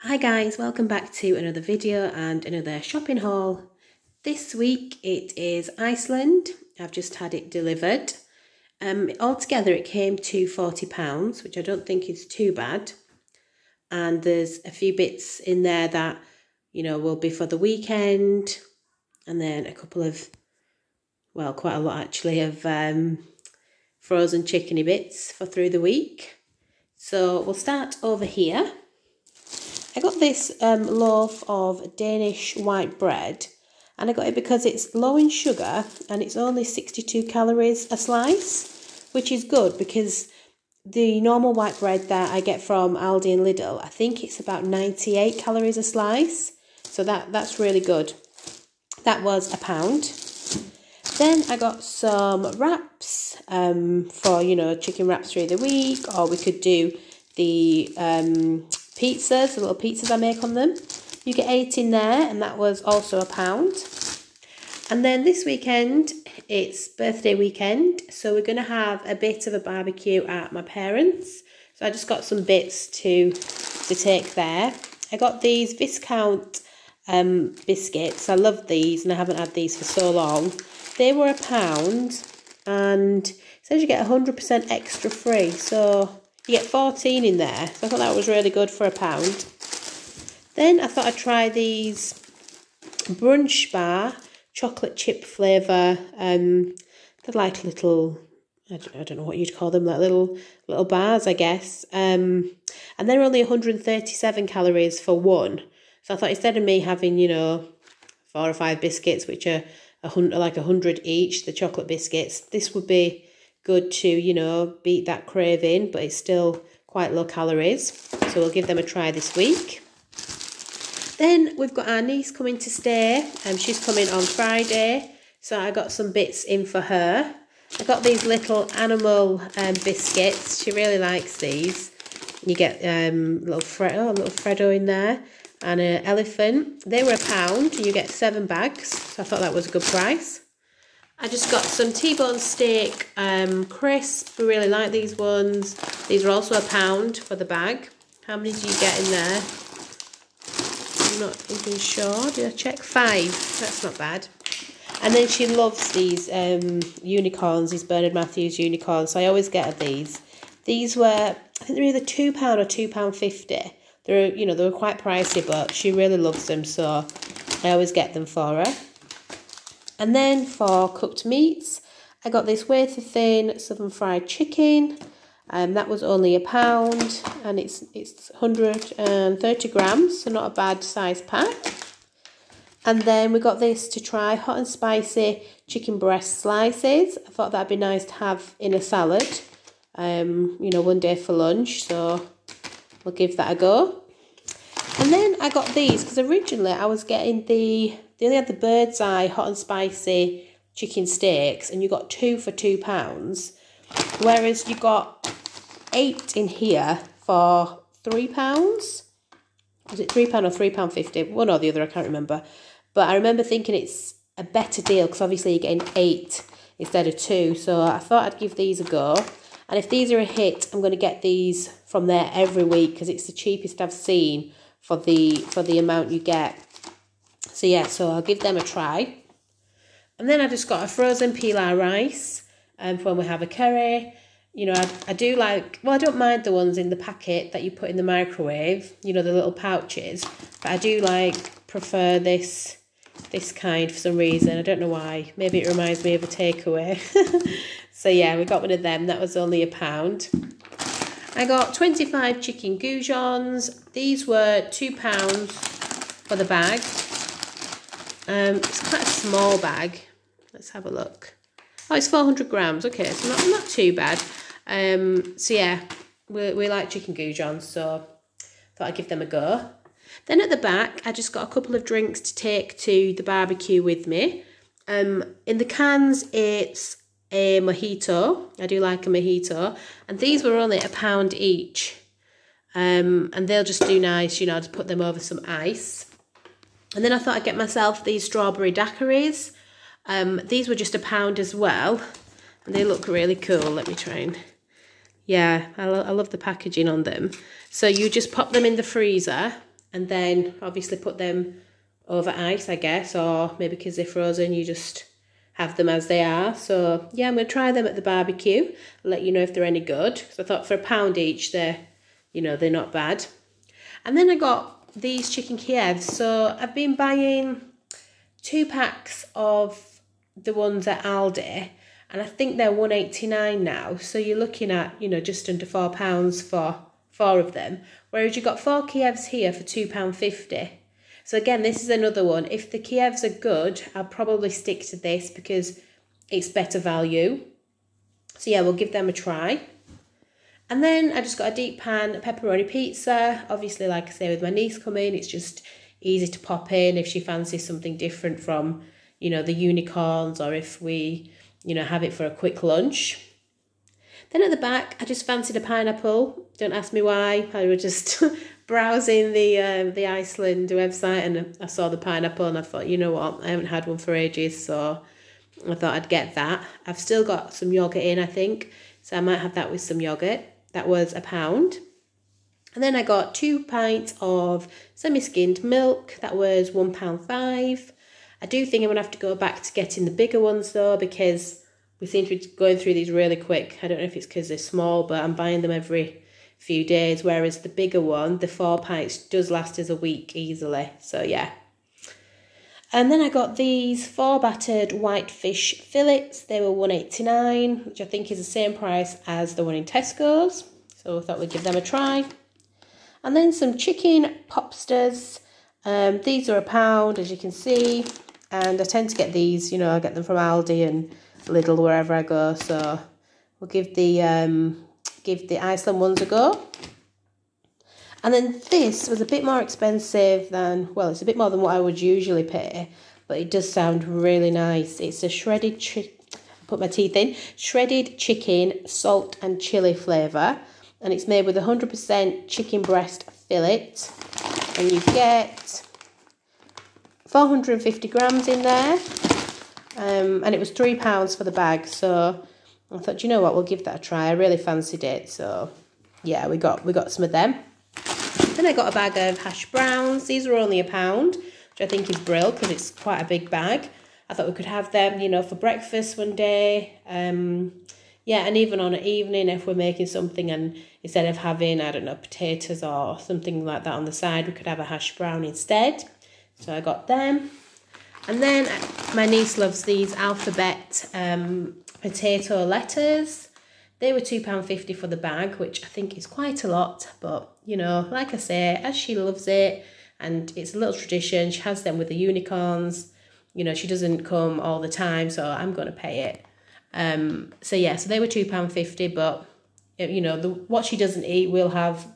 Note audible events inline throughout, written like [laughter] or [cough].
Hi guys, welcome back to another video and another shopping haul. This week it is Iceland. I've just had it delivered. Um, altogether it came to £40, which I don't think is too bad. And there's a few bits in there that, you know, will be for the weekend. And then a couple of, well, quite a lot actually, of um, frozen chickeny bits for through the week. So we'll start over here. I got this um, loaf of Danish white bread and I got it because it's low in sugar and it's only 62 calories a slice, which is good because the normal white bread that I get from Aldi and Lidl, I think it's about 98 calories a slice. So that, that's really good. That was a pound. Then I got some wraps um, for, you know, chicken wraps through the week, or we could do the um, pizzas, the little pizzas I make on them. You get eight in there, and that was also a pound. And then this weekend, it's birthday weekend, so we're going to have a bit of a barbecue at my parents'. So I just got some bits to, to take there. I got these Viscount um, biscuits. I love these, and I haven't had these for so long. They were a pound, and it says you get 100% extra free, so you get 14 in there. So I thought that was really good for a pound. Then I thought I'd try these Brunch Bar chocolate chip flavour. Um, they're like little, I don't, I don't know what you'd call them, like little little bars, I guess. Um, and they're only 137 calories for one. So I thought instead of me having, you know, four or five biscuits, which are a hundred, like a hundred each, the chocolate biscuits, this would be good to, you know, beat that craving, but it's still quite low calories. So we'll give them a try this week. Then we've got our niece coming to stay. Um, she's coming on Friday. So I got some bits in for her. I got these little animal um, biscuits. She really likes these. You get um, little Freddo, little Freddo in there and an elephant. They were a pound. You get seven bags. So I thought that was a good price. I just got some T-bone steak um, crisp. We really like these ones. These are also a pound for the bag. How many do you get in there? I'm not even sure. Did I check? Five. That's not bad. And then she loves these um, unicorns, these Bernard Matthews unicorns. So I always get these. These were, I think they're either £2 or £2.50. They're, you know, they were quite pricey, but she really loves them. So I always get them for her. And then for cooked meats, I got this wafer thin southern fried chicken. Um, that was only a pound and it's it's 130 grams, so not a bad size pack. And then we got this to try hot and spicy chicken breast slices. I thought that'd be nice to have in a salad, um, you know, one day for lunch. So we'll give that a go. And then I got these because originally I was getting the they only had the Birds Eye hot and spicy chicken steaks and you got two for two pounds. Whereas you got eight in here for three pounds. Was it three pound or three pound fifty? One or the other, I can't remember. But I remember thinking it's a better deal because obviously you're getting eight instead of two. So I thought I'd give these a go. And if these are a hit, I'm going to get these from there every week because it's the cheapest I've seen for the for the amount you get. So yeah, so I'll give them a try. And then I just got a frozen pilau rice um, for when we have a curry. You know, I, I do like, well, I don't mind the ones in the packet that you put in the microwave, you know, the little pouches. But I do like, prefer this this kind for some reason. I don't know why. Maybe it reminds me of a takeaway. [laughs] so yeah, we got one of them. That was only a pound. I got 25 chicken goujons. These were £2 for the bag. Um, it's quite a small bag. Let's have a look. Oh, it's 400 grams. Okay, so not, not too bad. Um, so yeah, we, we like chicken goujons, so thought I'd give them a go. Then at the back, I just got a couple of drinks to take to the barbecue with me. Um, in the cans, it's a mojito. I do like a mojito. And these were only a pound each. Um, and they'll just do nice, you know, to put them over some ice. And then I thought I'd get myself these strawberry daiquiris. Um, these were just a pound as well. And they look really cool. Let me try and... Yeah, I, lo I love the packaging on them. So you just pop them in the freezer and then obviously put them over ice, I guess, or maybe because they're frozen, you just have them as they are. So yeah, I'm going to try them at the barbecue. I'll let you know if they're any good. So I thought for a pound each, they're, you know, they're not bad. And then I got these chicken Kievs. So I've been buying two packs of the ones at Aldi and I think they're 189 now. So you're looking at, you know, just under four pounds for four of them. Whereas you got four Kievs here for £2.50. So again, this is another one. If the Kievs are good, I'll probably stick to this because it's better value. So yeah, we'll give them a try. And then I just got a deep pan pepperoni pizza. Obviously, like I say, with my niece coming, it's just easy to pop in if she fancies something different from, you know, the unicorns or if we, you know, have it for a quick lunch. Then at the back, I just fancied a pineapple. Don't ask me why. I was just [laughs] browsing the um, the Iceland website and I saw the pineapple and I thought, you know what, I haven't had one for ages, so I thought I'd get that. I've still got some yogurt in, I think, so I might have that with some yogurt. That was a pound. And then I got two pints of semi-skimmed milk. That was one pound five. I do think I'm gonna have to go back to getting the bigger ones though because we seem to be going through these really quick. I don't know if it's because they're small, but I'm buying them every few days, whereas the bigger one, the four pints, does last us a week easily. So yeah. And then I got these four battered white fish fillets. They were 189 which I think is the same price as the one in Tesco's. So I thought we'd give them a try. And then some chicken popsters. Um, these are a pound, as you can see. And I tend to get these, you know, I get them from Aldi and Lidl wherever I go. So we'll give the um, give the Iceland ones a go. And then this was a bit more expensive than, well, it's a bit more than what I would usually pay, but it does sound really nice. It's a shredded, put my teeth in, shredded chicken, salt and chili flavour. And it's made with 100% chicken breast fillet. And you get 450 grams in there um, and it was £3 for the bag. So I thought, you know what, we'll give that a try. I really fancied it. So yeah, we got we got some of them. Then I got a bag of hash browns. These were only a pound, which I think is brilliant because it's quite a big bag. I thought we could have them, you know, for breakfast one day. Um, yeah, and even on an evening if we're making something and instead of having, I don't know, potatoes or something like that on the side, we could have a hash brown instead. So I got them. And then my niece loves these alphabet um, potato letters. They were £2.50 for the bag, which I think is quite a lot. But, you know, like I say, as she loves it, and it's a little tradition, she has them with the unicorns. You know, she doesn't come all the time, so I'm going to pay it. Um, so, yeah, so they were £2.50, but, you know, the what she doesn't eat, we'll have,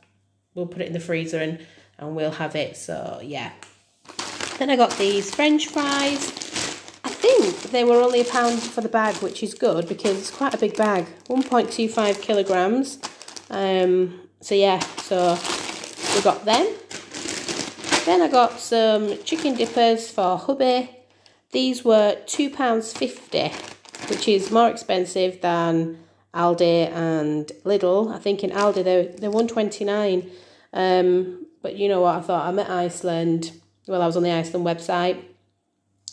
we'll put it in the freezer and, and we'll have it. So, yeah, then I got these french fries. I think they were only a pound for the bag, which is good because it's quite a big bag. 1.25 kilograms. Um, so yeah, so we got them. Then I got some chicken dippers for hubby. These were £2.50, which is more expensive than Aldi and Lidl. I think in Aldi they're, they're 129 um, But you know what, I thought I'm at Iceland well, I was on the Iceland website.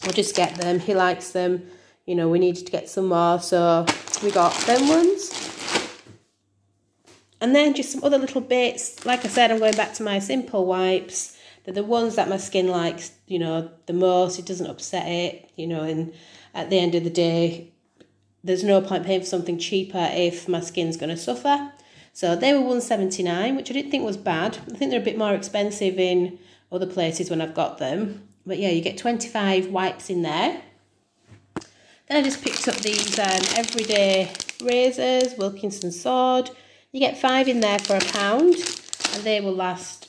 I'll just get them. He likes them. You know, we needed to get some more, so we got them ones. And then just some other little bits. Like I said, I'm going back to my simple wipes. They're the ones that my skin likes, you know, the most. It doesn't upset it, you know, and at the end of the day, there's no point paying for something cheaper if my skin's going to suffer. So they were 179 which I didn't think was bad. I think they're a bit more expensive in other places when I've got them. But yeah, you get 25 wipes in there. Then I just picked up these um, everyday razors, Wilkinson Sword. You get five in there for a pound and they will last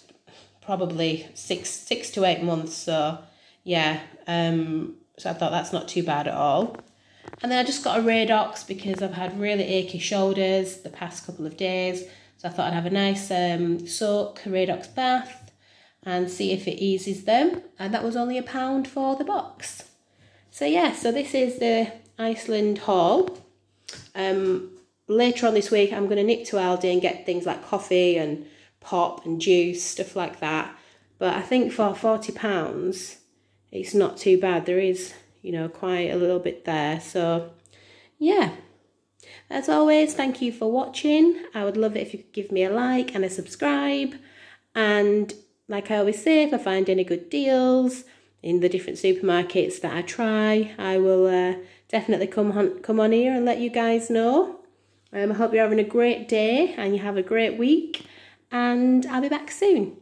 probably six six to eight months. So yeah, um, so I thought that's not too bad at all. And then I just got a Radox because I've had really achy shoulders the past couple of days. So I thought I'd have a nice um, soak Radox bath and see if it eases them. And that was only a pound for the box. So yeah, so this is the Iceland haul. Um, later on this week, I'm going to nip to Aldi and get things like coffee and pop and juice, stuff like that. But I think for £40, it's not too bad. There is, you know, quite a little bit there. So, yeah. As always, thank you for watching. I would love it if you could give me a like and a subscribe. And like I always say, if I find any good deals in the different supermarkets that I try, I will uh, definitely come on, come on here and let you guys know. Um, I hope you're having a great day and you have a great week. And I'll be back soon.